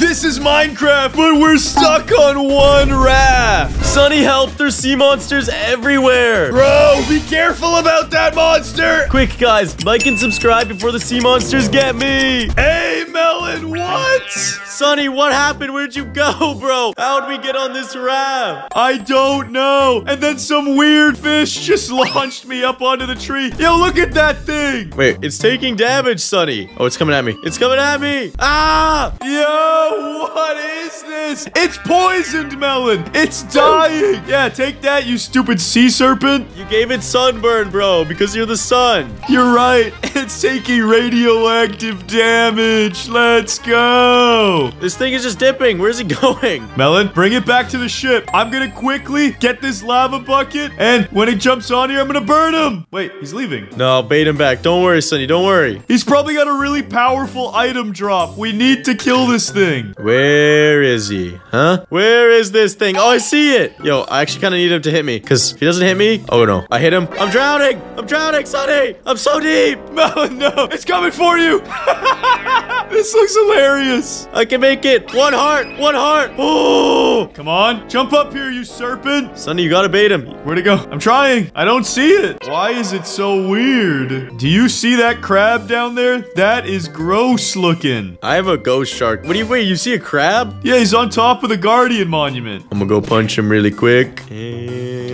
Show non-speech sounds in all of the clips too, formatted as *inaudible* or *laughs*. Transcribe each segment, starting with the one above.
This is Minecraft, but we're stuck on one raft. Sunny, help! There's sea monsters everywhere. Bro, be careful about that monster. Quick, guys, like and subscribe before the sea monsters get me. Hey, Melon, what? Sunny, what happened? Where'd you go, bro? How'd we get on this raft? I don't know. And then some weird fish just *laughs* launched me up onto the tree. Yo, look at that thing. Wait, it's taking damage, Sunny. Oh, it's coming at me. It's coming at me. Ah! Yo, what is this? It's poisoned, Melon. It's dying. Yeah, take that, you stupid sea serpent. You gave it sunburn, bro, because you're the sun. You're right. *laughs* It's taking radioactive damage. Let's go. This thing is just dipping. Where's he *laughs* going? Melon, bring it back to the ship. I'm gonna quickly get this lava bucket, and when he jumps on here, I'm gonna burn him. Wait, he's leaving. No, bait him back. Don't worry, Sunny. Don't worry. He's probably got a really powerful item drop. We need to kill this thing. Where is he? Huh? Where is this thing? Oh, I see it. Yo, I actually kind of need him to hit me because if he doesn't hit me, oh no, I hit him. I'm drowning. I'm drowning, Sunny. I'm so deep. *laughs* Melon, no, it's coming for you. *laughs* this looks hilarious. I can make it. One heart. One heart. Oh, *gasps* Come on, jump up here, you serpent. Sunny, you gotta bait him. Where'd it go? I'm trying. I don't see it. Why is it so weird? Do you see that crab down there? That is gross looking. I have a ghost shark. What do you wait? You see a crab? Yeah, he's on top of the Guardian Monument. I'm gonna go punch him really quick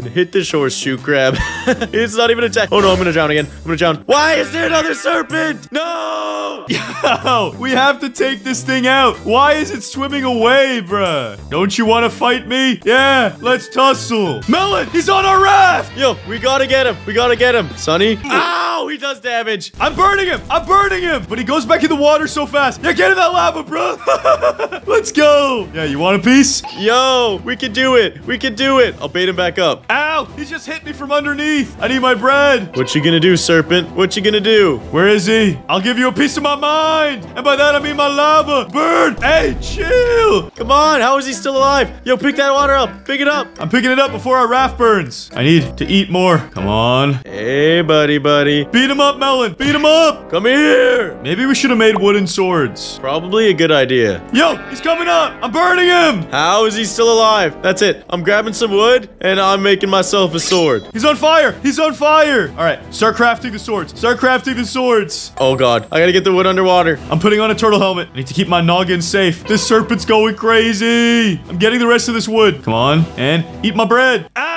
hit the shore, shoot crab. *laughs* it's not even attack. Oh no, I'm gonna drown again. I'm gonna drown. Why is there another serpent? No! *laughs* Yo, we have to take this thing out. Why is it swimming away, bruh? Don't you want to fight me? Yeah, let's tussle. Melon, he's on our raft. Yo, we gotta get him. We gotta get him. Sunny. Ow! He does damage. I'm burning him. I'm burning him. But he goes back in the water so fast. Yeah, get in that lava, bro. *laughs* Let's go. Yeah, you want a piece? Yo, we can do it. We can do it. I'll bait him back up. Ow, he just hit me from underneath. I need my bread. What you gonna do, serpent? What you gonna do? Where is he? I'll give you a piece of my mind. And by that, I mean my lava. Burn. Hey, chill. Come on, how is he still alive? Yo, pick that water up. Pick it up. I'm picking it up before our raft burns. I need to eat more. Come on. Hey, buddy, buddy. Beat him up, Melon. Beat him up. Come here. Maybe we should have made wooden swords. Probably a good idea. Yo, he's coming up. I'm burning him. How is he still alive? That's it. I'm grabbing some wood and I'm making myself a sword. He's on fire. He's on fire. All right, start crafting the swords. Start crafting the swords. Oh god, I gotta get the wood underwater. I'm putting on a turtle helmet. I need to keep my noggin safe. This serpent's going crazy. I'm getting the rest of this wood. Come on, and eat my bread. Ow!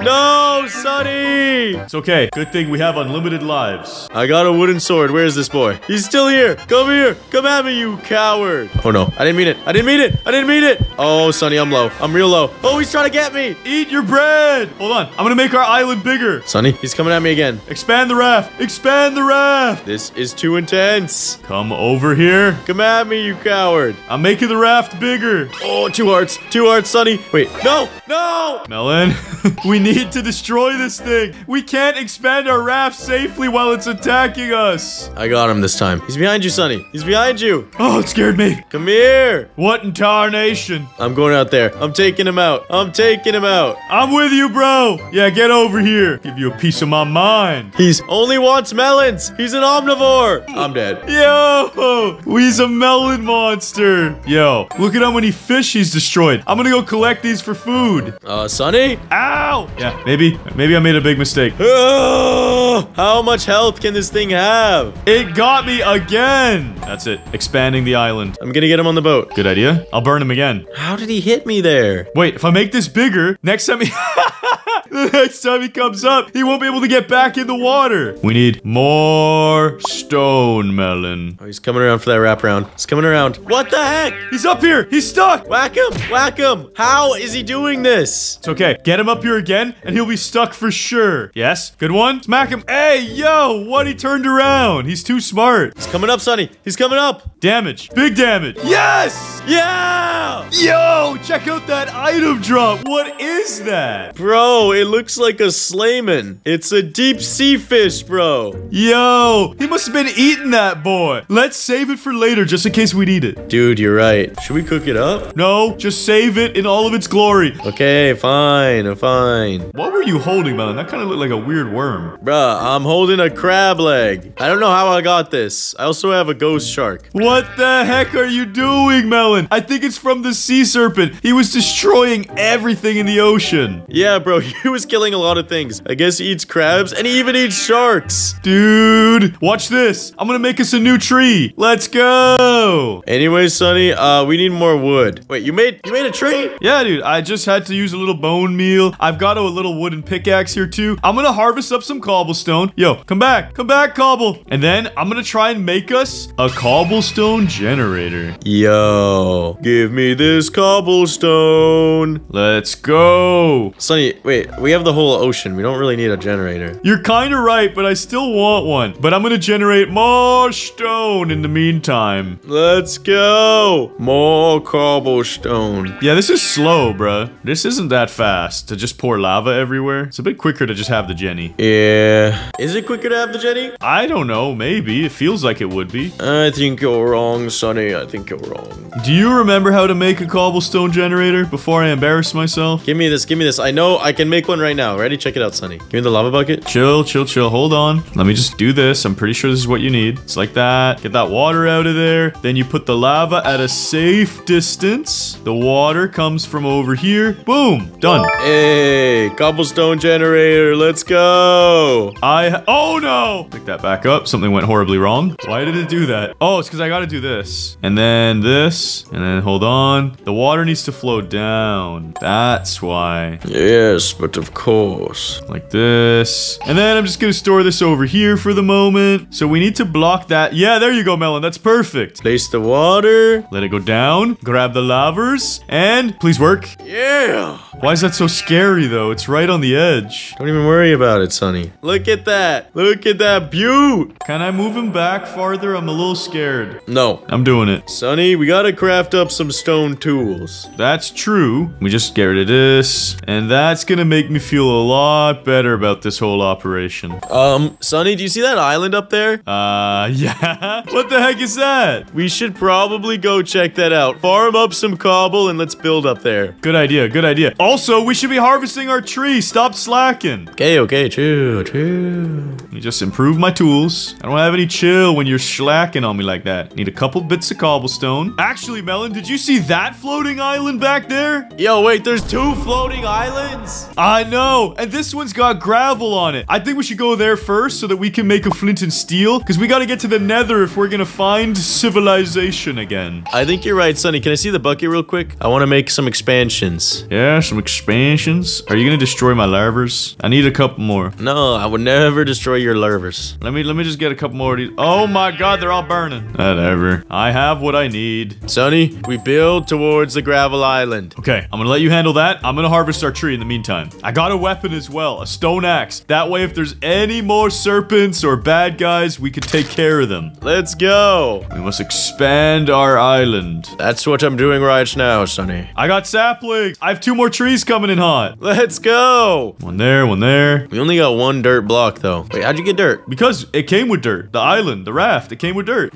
No, Sunny! It's okay. Good thing we have unlimited lives. I got a wooden sword. Where is this boy? He's still here. Come here. Come at me, you coward. Oh no, I didn't mean it. I didn't mean it. I didn't mean it. Oh, Sunny, I'm low. I'm real low. Oh, he's trying to get me. Eat your bread. Hold on. I'm gonna make our island bigger. Sunny, he's coming at me again. Expand the raft. Expand the raft. This is too intense. Come over here. Come at me, you coward. I'm making the raft bigger. Oh, two hearts. Two hearts, Sunny. Wait, no, no. Melon, *laughs* we need to destroy this thing. We can't expand our raft safely while it's attacking us. I got him this time. He's behind you, Sunny. He's behind you. Oh, it scared me. Come here. What in tarnation? I'm going out there. I'm taking him out. I'm taking him out. I'm with you, bro. Yeah, get over here. Give you a piece of my mind. He's only wants melons. He's an omnivore. I'm dead. Yo, he's a melon monster. Yo, look at how many fish he's destroyed. I'm gonna go collect these for food. Uh, Sunny? Ow! Yeah, maybe, maybe I made a big mistake. Oh, how much health can this thing have? It got me again. That's it. Expanding the island. I'm gonna get him on the boat. Good idea. I'll burn him again. How did he hit me there? Wait, if I make this bigger, next time he... *laughs* the next time he comes up, he won't be able to get back in the water. We need more stone melon. Oh, he's coming around for that wraparound. He's coming around. What the heck? He's up here. He's stuck. Whack him! Whack him! How is he doing this? It's okay. Get him up here again, and he'll be stuck for sure. Yes. Good one. Smack him. Hey, yo, what? He turned around. He's too smart. He's coming up, Sunny. He's coming up. Damage. Big damage. Yes! Yeah! Yo, check out that item drop. What is that? Bro, it looks like a slayman. It's a deep sea fish, bro. Yo, he must have been eating that boy. Let's save it for later just in case we need it. Dude, you're right. Should we cook it up? No, just save it in all of its glory. Okay, fine, fine. What were you holding, Melon? That kind of looked like a weird worm. Bruh, I'm holding a crab leg. I don't know how I got this. I also have a ghost shark. What the heck are you doing, Melon? I think it's from the sea serpent. He was destroying everything in the ocean. Yeah, bro, *laughs* he was killing a lot of things. I guess he eats crabs and he even eats sharks. Dude, watch this. I'm gonna make us a new tree. Let's go. Anyway, Sunny, uh, we need more wood. Wait, you made you made a tree? Yeah, dude, I just had to use a little bone meal. I've got a little wooden pickaxe here too. I'm gonna harvest up some cobblestone. Yo, come back. Come back, cobble. And then I'm gonna try and make us a cobblestone generator. Yo, give me this cobblestone. Let's go. Sunny, wait, we have the whole ocean. We don't really need a generator. You're kind of right, but I still want one. But I'm gonna generate more stone in the meantime. Let's go. More cobblestone. Yeah, this is slow, bruh. This isn't that fast to just pour lava everywhere. It's a bit quicker to just have the Jenny. Yeah. Is it quicker to have the Jenny? I don't know, maybe. It feels like it would be. I think you're wrong, Sunny. I think you're wrong. Do you remember how to make a cobblestone generator before I embarrass myself? Give me this. Give me this. I know I can make one right now. Ready? Check it out, Sunny. Give me the lava bucket. Chill, chill, chill. Hold on. Let me just do this. I'm pretty sure this is what you need. It's like that. Get that water out of there. Then you put the lava at a safe distance. The water comes from over here. Boom. Done. Hey, cobblestone generator. Let's go. I oh no! Pick that back up. Something went horribly wrong. Why did it do that? Oh, it's because I got to do this, and then this, and then hold on. The water needs to flow down. That's why. Yes, but of course. Like this, and then I'm just gonna store this over here for the moment. So we need to block that. Yeah, there you go, Melon. That's perfect. Place the water. Let it go down. Grab the lavers, and please work. Yeah. Why is that so scary though? It's right on the edge. Don't even worry about it, Sunny. Look at that. Look at that butte. Can I move him back farther? I'm a little scared. No. I'm doing it. Sunny, we gotta craft up some stone tools. That's true. We just get rid of this. And that's gonna make me feel a lot better about this whole operation. Um, Sunny, do you see that island up there? Uh, *laughs* yeah? What the heck is that? We should probably go check that out. Farm up some cobble and let's build up there. Good idea, good idea. Also, we should be harvesting our tree. Stop slacking. Okay, okay, chill, chill. Let me just improve my tools. I don't have any chill when you're slacking on me like that. Need a couple bits of cobblestone. Actually, Melon, did you see that floating island back there? Yo, wait, there's two floating islands? I know, and this one's got gravel on it. I think we should go there first so that we can make a flint and steel, because we got to get to the nether if we're gonna find civilization again. I think you're right, Sunny. Can I see the bucket real quick? I want to make some expansions. Yeah, some expansions. Are you gonna destroy my larvers? I need a couple more. No, I would never destroy your larvers. Let me let me just get a couple more of these. Oh my god, they're all burning. Whatever. I have what I need. Sunny, we build towards the gravel island. Okay, I'm gonna let you handle that. I'm gonna harvest our tree in the meantime. I got a weapon as well, a stone axe. That way, if there's any more serpents or bad guys, we can take care of them. Let's go. We must expand our island. That's what I'm doing right now, Sunny. I got saplings. I have two more trees coming in hot. Let's go. One there, one there. We only got one dirt block, though. Wait, how'd you get dirt? Because it came with dirt. The island, the raft, it came with dirt.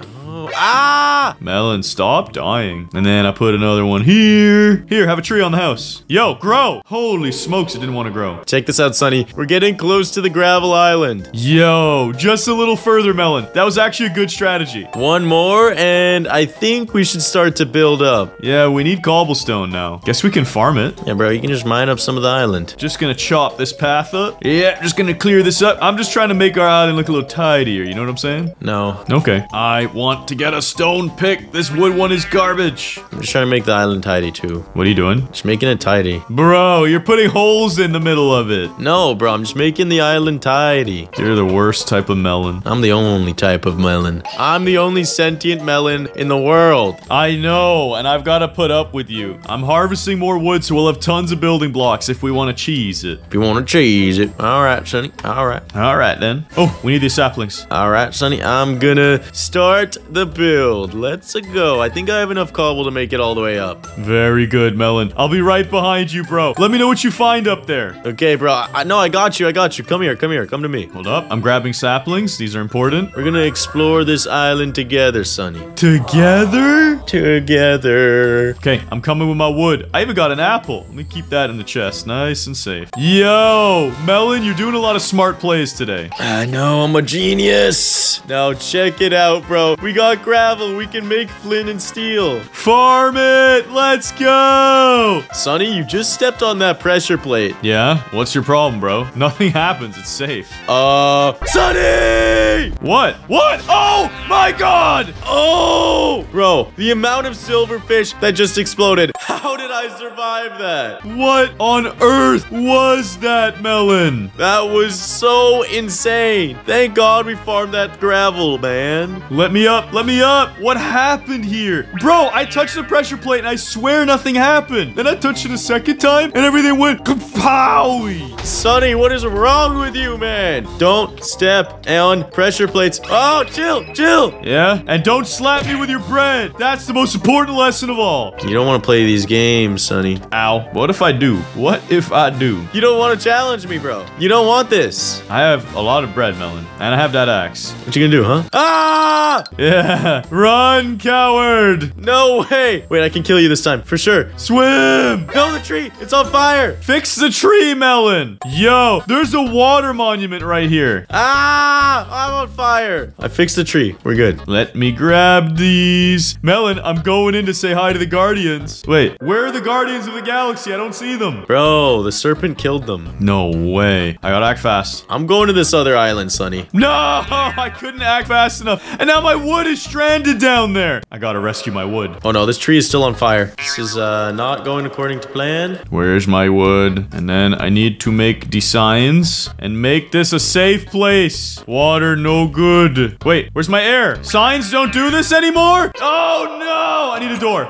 Ah! Melon, stop dying. And then I put another one here. Here, have a tree on the house. Yo, grow. Holy smokes, it didn't want to grow. Check this out, Sunny. We're getting close to the gravel island. Yo, just a little further, Melon. That was actually a good strategy. One more, and I think we should start to build up. Yeah, we need cobblestone now. Guess we can farm it. Yeah, bro, you can just mine up some of the island. Just gonna chop this path up. Yeah, just gonna clear this up. I'm just trying to make our island look a little tidier, you know what I'm saying? No, Okay. I want to get a stone pick. This wood one is garbage. I'm just trying to make the island tidy, too. What are you doing? Just making it tidy. Bro, you're putting holes in the middle of it. No, bro, I'm just making the island tidy. You're the worst type of melon. I'm the only type of melon. I'm the only sentient melon in the world. I know, and I've got to put up with you. I'm harvesting more wood, so we'll have tons of building blocks if we want to cheese it. If you want to cheese it. All right, Sunny. All right. All right, then. Oh, we need these saplings. All right, Sunny. I'm gonna start the build. Let's go. I think I have enough cobble to make it all the way up. Very good, Melon. I'll be right behind you, bro. Let me know what you find up there. Okay, bro. I, no, I got you. I got you. Come here. Come here. Come to me. Hold up. I'm grabbing saplings. These are important. We're gonna explore this island together, Sunny. Together? Together. Okay, I'm coming with my wood. I even got an apple. Let me keep that in the chest. Nice and safe. Yo, Melon, you're doing a lot of smart plays today. I know, I'm a genius. Now check it out, bro. We got gravel. We can make flint and steel. Farm it! Let's go! Sunny, you just stepped on that pressure plate. Yeah? What's your problem, bro? *laughs* Nothing happens. It's safe. Uh, Sunny! What? What? Oh my god! Oh! Bro, the amount of silverfish that just exploded. *laughs* How did I survive that? What on earth was that, Melon? That was so insane. Thank God we farmed that gravel, man. Let me up, let me up. What happened here? Bro, I touched the pressure plate and I swear nothing happened. Then I touched it a second time and everything went kapowie. Sunny, what is wrong with you, man? Don't step on pressure plates. Oh, chill, chill. Yeah? And don't slap me with your bread. That's the most important lesson of all. You don't want to play these games, Sunny. Ow. What if I do? What if I do? You don't want to challenge me, bro. You don't want this. I have a lot of bread, Melon. And I have that axe. What you gonna do, huh? Ah! *laughs* Yeah. *laughs* Run, coward. No way. Wait, I can kill you this time, for sure. Swim. No, the tree. It's on fire. Fix the tree, Melon. Yo, there's a water monument right here. Ah! I'm on fire. I fixed the tree. We're good. Let me grab these. Melon, I'm going in to say hi to the Guardians. Wait, where are the Guardians of the Galaxy? I don't see them. Bro, the serpent killed them. No way. I gotta act fast. I'm going to this other island, Sunny. No, *laughs* I couldn't act fast enough. And now my wood is stranded down there. I gotta rescue my wood. Oh no, this tree is still on fire. This is uh, not going according to plan. Where's my wood? And then I need to make designs and make this a safe place. Water no good. Wait, where's my air? Signs don't do this anymore? Oh no, I need a door.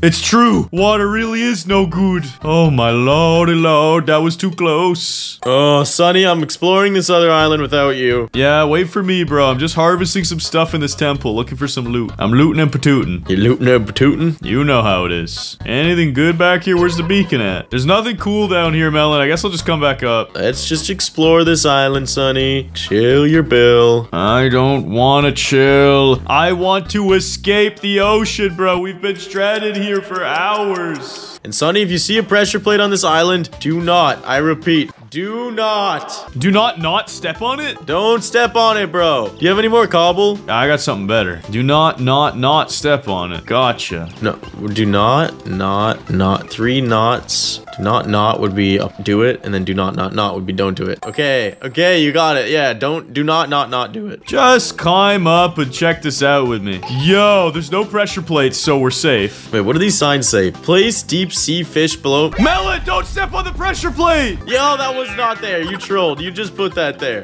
It's true. Water really is no good. Oh my lordy lord, that was too close. Oh, Sunny, I'm exploring this other island without you. Yeah, wait for me, bro. I'm just harvesting some stuff in this temple, looking for some loot. I'm looting and patooting. You looting and patooting? You know how it is. Anything good back here? Where's the beacon at? There's nothing cool down here, Melon. I guess I'll just come back up. Let's just explore this island, Sunny. Chill your bill. I don't want to chill. I want to escape the ocean, bro. We've been stranded here for hours. And Sunny, if you see a pressure plate on this island, do not, I repeat, do not. Do not not step on it. Don't step on it, bro. Do you have any more cobble? I got something better. Do not not not step on it. Gotcha. No, do not, not, not. Three knots. Not, not would be up, do it, and then do not, not, not would be don't do it. Okay, okay, you got it. Yeah, don't, do not, not, not do it. Just climb up and check this out with me. Yo, there's no pressure plates, so we're safe. Wait, what do these signs say? Place deep sea fish below. Melon, don't step on the pressure plate. Yo, that was not there. You trolled. You just put that there.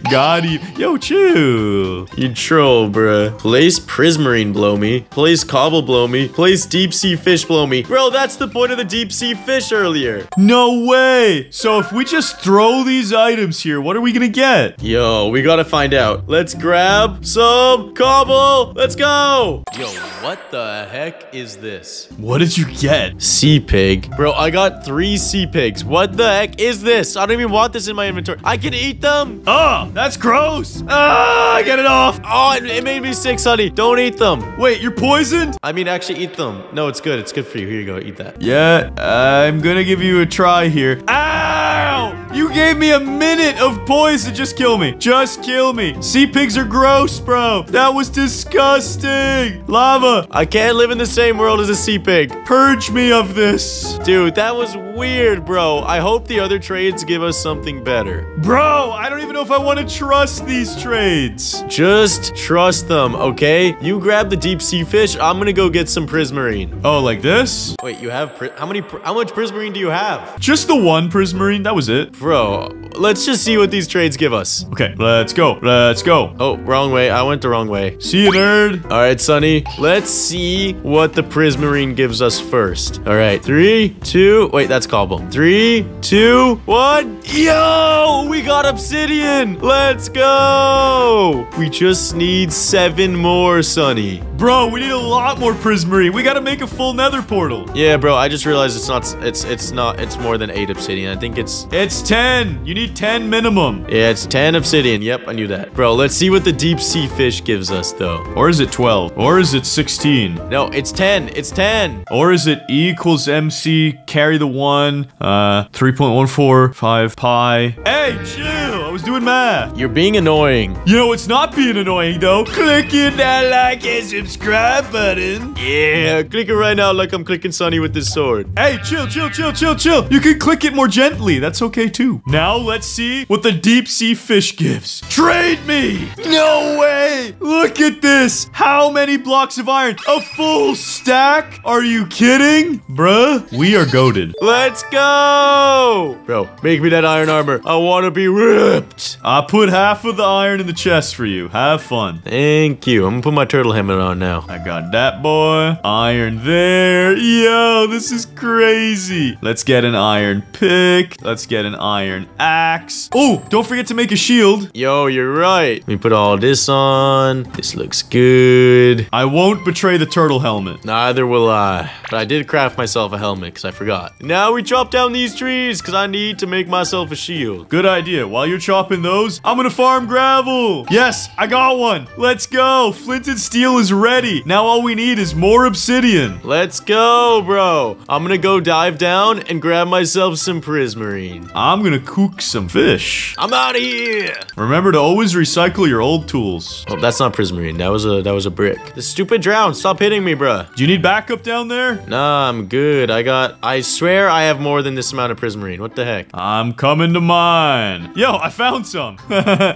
*laughs* Got you. Yo, chill. You troll, bruh. Place prismarine below me. Place cobble below me. Place deep sea fish below me. Bro, that's the point of the deep sea fish earlier. No way. So if we just throw these items here, what are we gonna get? Yo, we gotta find out. Let's grab some cobble. Let's go. Yo, what the heck is this? What did you get? Sea pig. Bro, I got three sea pigs. What the heck is this? I don't even want this in my inventory. I can eat them. Oh, that's gross. Ah, get it off. Oh, it, it made me sick, Sunny. Don't eat them. Wait, you're poisoned? I mean, actually eat them. No, it's good. It's good for you. Here you go. Eat that. Yeah, I'm gonna give you a try here. Ow! You gave me a minute of poison. Just kill me. Just kill me. Sea pigs are gross, bro. That was disgusting. Lava, I can't live in the same world as a sea pig. purge me of this. Dude, that was weird, bro. I hope the other trades give us something better. Bro, I don't even know if I want to trust these trades. Just trust them, okay? You grab the deep sea fish. I'm gonna go get some prismarine. Oh, like this? Wait, you have how many? How much prismarine do you have, Just the one prismarine. That was it. bro? Let's just see what these trades give us. Okay, let's go. Let's go. Oh, wrong way. I went the wrong way. See you, nerd. All right, Sunny. Let's see what the prismarine gives us first. All right, three, two. Wait, that's Let's cobble. Three, two, one. Yo, we got obsidian. Let's go. We just need seven more, Sunny. Bro, we need a lot more prismarine. We gotta make a full nether portal. Yeah, bro. I just realized it's not. It's it's not. It's more than eight obsidian. I think it's. It's 10. You need 10 minimum. Yeah, it's ten obsidian. Yep, I knew that, bro. Let's see what the deep sea fish gives us, though. Or is it 12? Or is it 16? No, it's ten. It's ten. Or is it E equals MC, carry the 1, uh, 3.145 pi. Hey, chill. Was doing math. You're being annoying. You know, it's not being annoying, though. Clicking that like and subscribe button. Yeah, click it right now, like I'm clicking Sunny with this sword. Hey, chill, chill, chill, chill, chill. You can click it more gently. That's okay too. Now let's see what the deep sea fish gives. Trade me! No way! Look at this. How many blocks of iron? A full stack? Are you kidding? Bruh, we are goaded. Let's go! Bro, make me that iron armor. I want to be ripped. I put half of the iron in the chest for you. Have fun. Thank you. I'm gonna put my turtle helmet on now. I got that boy. Iron there. Yo, this is crazy. Let's get an iron pick. Let's get an iron axe. Oh, don't forget to make a shield. Yo, you're right. Let me put all this on. This looks good. I won't betray the turtle helmet. Neither will I. But I did craft myself a helmet because I forgot. Now we chop down these trees because I need to make myself a shield. Good idea. While you're chopping those, I'm gonna farm gravel. Yes, I got one. Let's go. Flint and steel is ready. Now all we need is more obsidian. Let's go, bro. I'm gonna go dive down and grab myself some prismarine. I'm gonna cook some fish. I'm out of here. Remember to always recycle your old tools. Oh, that's not prismarine. That was a that was a brick. The stupid drown. Stop hitting me, bruh. Do you need backup down there? Nah, I'm good. I got. I swear I have more than this amount of prismarine. What the heck, I'm coming to mine. Yo, I found some. *laughs*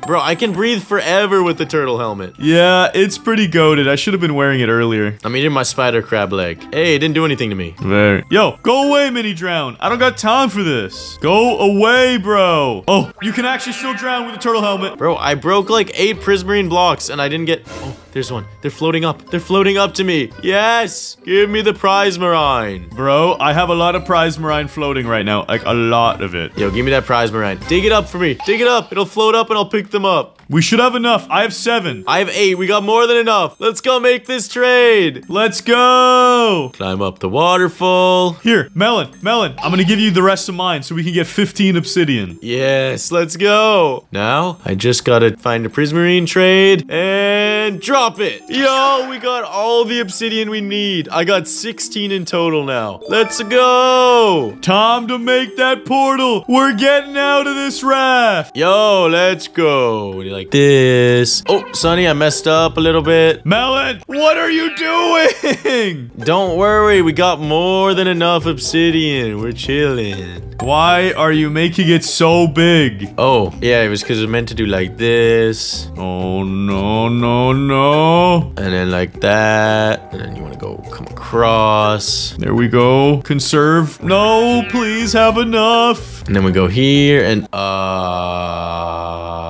bro? I can breathe forever with the turtle helmet. yeah, it's pretty goaded. I should have been wearing it earlier. I'm eating my spider crab leg. Hey, it didn't do anything to me. Very. Yo, go away, mini drown. I don't got time for this. Go away, bro. Oh, you can actually still drown with a turtle helmet. Bro, I broke like eight prismarine blocks and I didn't get. Oh, there's one. They're floating up. They're floating up to me. Yes, give me the prismarine. Bro, I have a lot of prismarine floating right now. Like a lot of it. Yo, give me that prismarine. Dig it up for me. Dig it up. It'll float up and I'll pick them up. We should have enough. I have seven. I have eight. We got more than enough. Let's go make this trade. Let's go. Climb up the waterfall. Here, Melon, Melon. I'm gonna give you the rest of mine so we can get 15 obsidian. Yes, let's go. Now, I just gotta find a prismarine trade and drop it. Yo, we got all the obsidian we need. I got 16 in total now. Let's go. Time to make that portal. We're getting out of this raft. Yo, let's go. What do you like this? Oh, Sunny, I messed up a little bit. Melon, what are you doing? *laughs* Don't worry, we got more than enough obsidian. We're chilling. Why are you making it so big? Oh, yeah, it was because it was meant to do like this. Oh, no, no, no. And then like that. And then you want to go come across. There we go. Conserve. No, please have enough. And then we go here and uh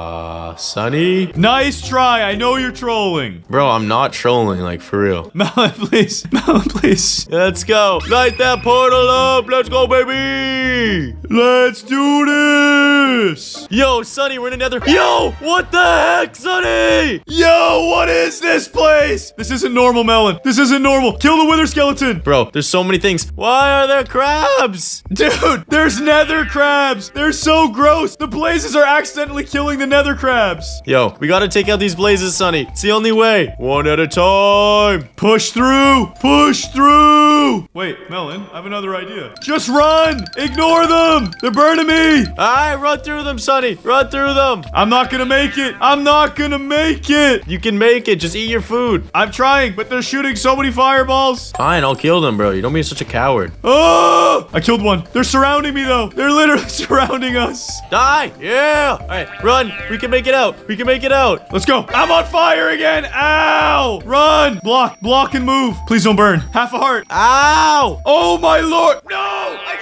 Sunny? Nice try. I know you're trolling. Bro, I'm not trolling, like for real. *laughs* Melon, please. *laughs* Melon, please. Let's go. Light that portal up. Let's go, baby. Let's do this. Yo, Sunny, we're in another. Yo, what the heck, Sunny? Yo, what is this place? This isn't normal, Melon. This isn't normal. Kill the wither skeleton. Bro, there's so many things. Why are there crabs? Dude, there's nether crabs. They're so gross. The blazes are accidentally killing the nether crabs. Yo, we gotta take out these blazes, Sunny. It's the only way. One at a time. Push through. Push through. Wait, Melon, I have another idea. Just run. Ignore them. They're burning me. Alright, run through them, Sunny. Run through them. I'm not gonna make it. I'm not gonna make it. You can make it. Just eat your food. I'm trying, but they're shooting so many fireballs. Fine, I'll kill them, bro. You don't be such a coward. Oh! I killed one. They're surrounding me, though. They're literally *laughs* surrounding us. Die! Yeah! Alright, run! We can make it out! We can make it out! Let's go. I'm on fire again. Ow! Run! Block, block, and move. Please don't burn. Half a heart. Ow! Oh, my lord. No! I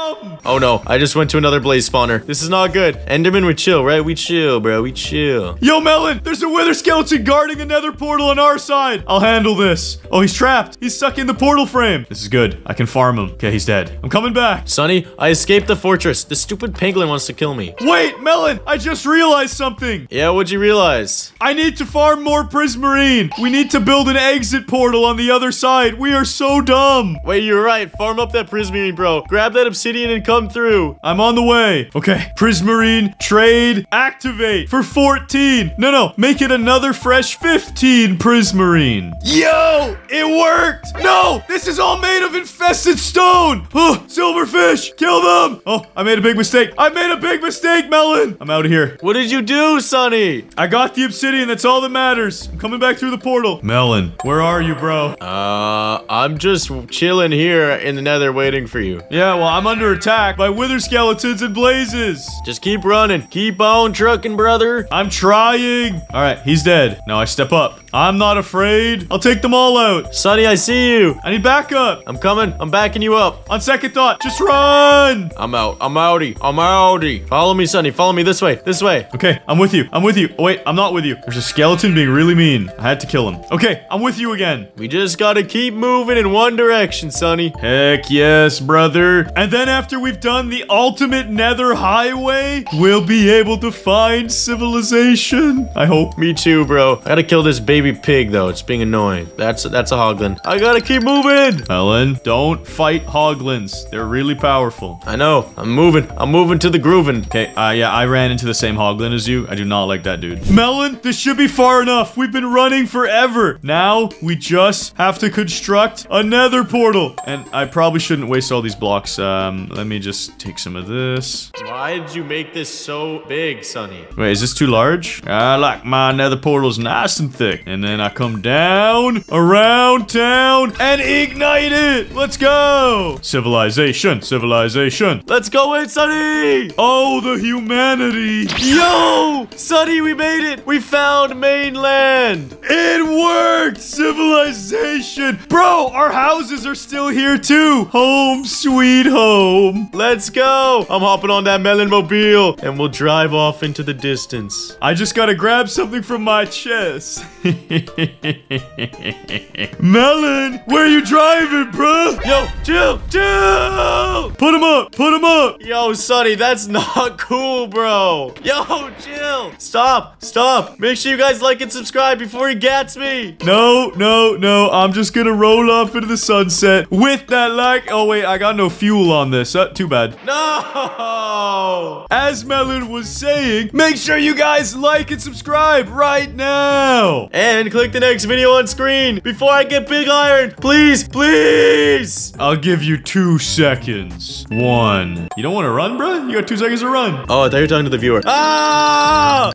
got hit in the dumb. Oh no, I just went to another blaze spawner. This is not good. Enderman, we chill, right? We chill, bro. We chill. Yo, Melon, there's a wither skeleton guarding another portal on our side. I'll handle this. Oh, he's trapped. He's stuck in the portal frame. This is good. I can farm him. Okay, he's dead. I'm coming back. Sunny, I escaped the fortress. The stupid penguin wants to kill me. Wait, Melon, I just realized something. Yeah, what'd you realize? I need to farm more Prismarine. We need to build an exit portal on the other side. We are so dumb. Wait, you're right. Farm up that prismarine, bro. Grab that obsidian and come through. I'm on the way. Okay, Prismarine, trade, activate for 14. No, no, make it another fresh 15 Prismarine. Yo, it worked. No, this is all made of infested stone. Oh, silverfish, kill them. Oh, I made a big mistake. I made a big mistake, Melon. I'm out of here. What did you do, Sunny? I got the obsidian. That's all that matters. I'm coming back through the portal. Melon, where are you, bro? Uh, I'm just chilling here in the nether waiting for you. Yeah, well, I'm under attack by wither skeletons and blazes. Just keep running. Keep on trucking, brother. I'm trying. All right, he's dead. Now I step up. I'm not afraid. I'll take them all out. Sunny, I see you. I need backup. I'm coming. I'm backing you up. On second thought, just run. I'm out. I'm outie. I'm outie. Follow me, Sunny. Follow me this way. This way. Okay, I'm with you. I'm with you. Oh, wait, I'm not with you. There's a skeleton being really mean. I had to kill him. Okay, I'm with you again. We just gotta keep moving in one direction, Sunny. Heck yes, brother. And then after we've done the ultimate nether highway, we'll be able to find civilization. I hope. Me too, bro. I gotta kill this baby pig, though. It's being annoying. That's that's a hoglin. I gotta keep moving. Ellen, don't fight hoglins. They're really powerful. I know. I'm moving. I'm moving to the grooving. Okay, uh, yeah, I ran into the same hoglin as you. I do not like that dude. Melon, this should be far enough. We've been running forever. Now, we just have to construct a nether portal. And I probably shouldn't waste all these blocks. Um, let me just take some of this. Why did you make this so big, Sunny? Wait, is this too large? I like my nether portals nice and thick. And then I come down, around town, and ignite it. Let's go. Civilization, civilization. Let's go in, Sunny! Oh, the humanity. Yo! Sunny, we made it! We found mainland! It worked! Civilization! Bro, our houses are still here too! Home sweet home! Let's go! I'm hopping on that melon mobile and we'll drive off into the distance. I just gotta grab something from my chest. *laughs* *laughs* Melon, where you driving, bro? Yo, chill, chill! Put him up, put him up! Yo, Sunny, that's not cool, bro. Yo, chill. Stop, stop. Make sure you guys like and subscribe before he gets me. No, no, no. I'm just gonna roll off into the sunset with that like. Oh, wait, I got no fuel on this. Uh, too bad. No! As Melon was saying, make sure you guys like and subscribe right now. And click the next video on screen before I get big iron. Please, please. I'll give you two seconds. One. You don't want to run, bro? You got two seconds to run. Oh, I thought you were talking to the viewer. Ah!